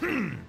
Hmm.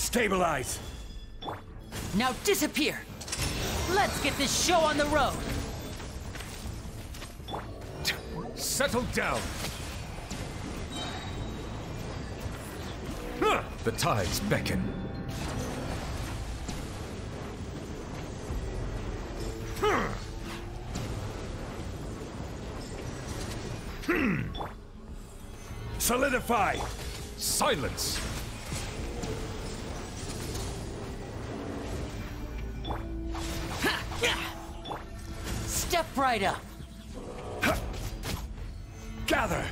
Stabilize! Now disappear! Let's get this show on the road! Settle down! The tides beckon. Hmm. Solidify! Silence! Up! Gather!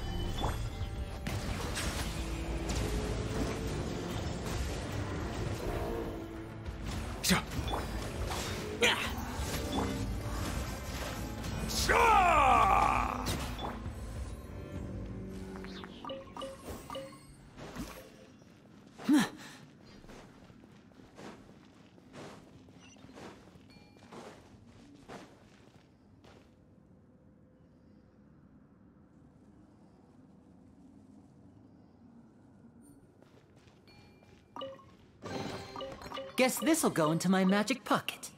Shah! Guess this'll go into my magic pocket.